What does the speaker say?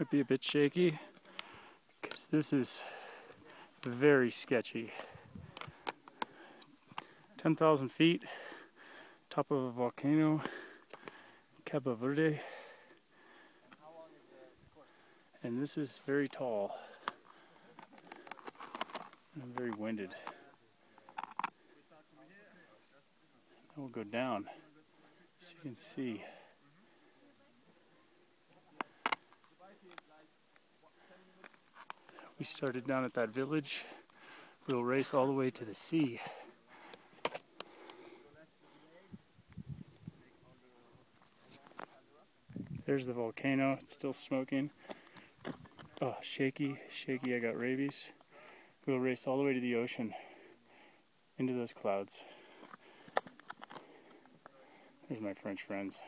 Might be a bit shaky because this is very sketchy. 10,000 feet, top of a volcano, Cabo Verde. And this is very tall and very winded. We'll go down so you can see. We started down at that village. We'll race all the way to the sea. There's the volcano, it's still smoking. Oh, shaky, shaky, I got rabies. We'll race all the way to the ocean, into those clouds. There's my French friends.